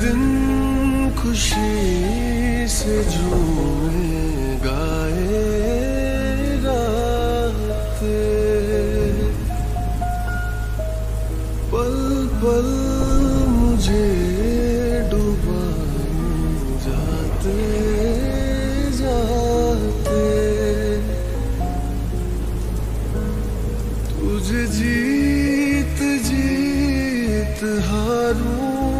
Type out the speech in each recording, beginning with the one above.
दिन खुशी से झूमे गाए राते पल पल मुझे जाते जाते। जीत जीत हारूं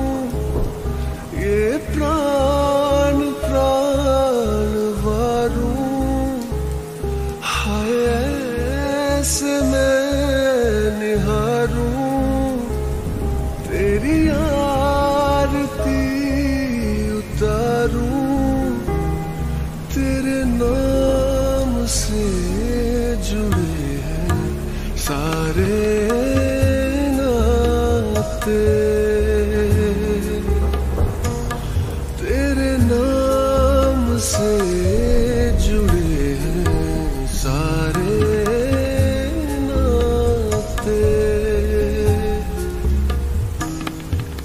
ये प्राण प्राण वारूं। हाय, ऐसे मैं निहारूं। तेरी आरती उतारूं। तेरे नाम से जुड़े हैं सारे।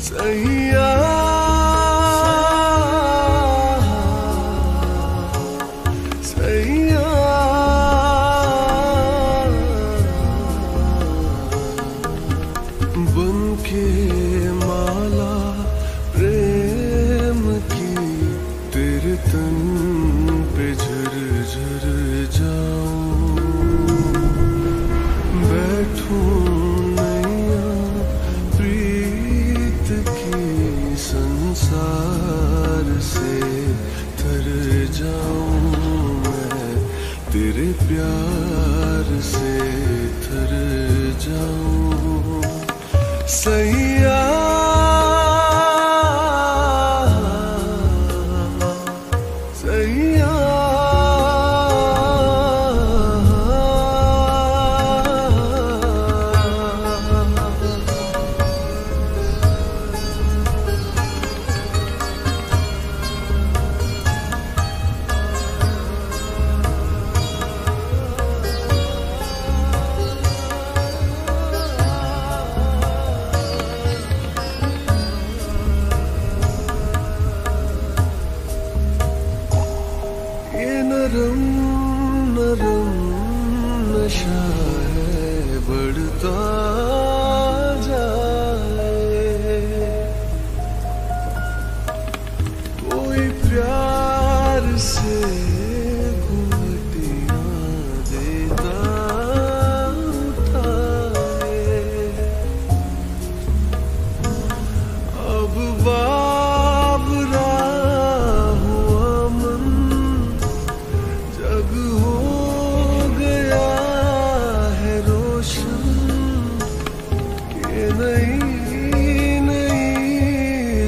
सैया सैया सैया सैया नशा है बढ़ता जाए। कोई प्यार से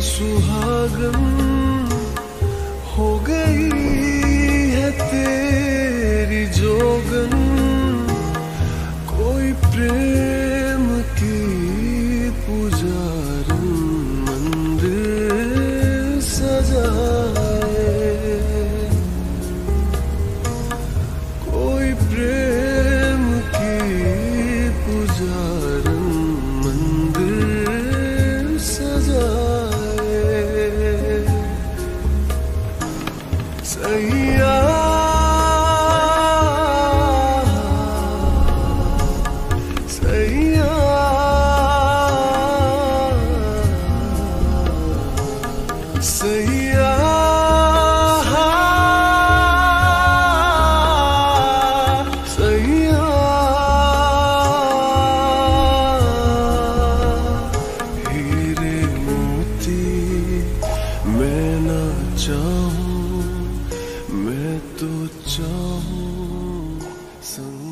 सुहागन हो गई है तेरी जोगन। कोई प्रेम सैया सैया मोती मैं ना चाहूँ तो चाहूँ संग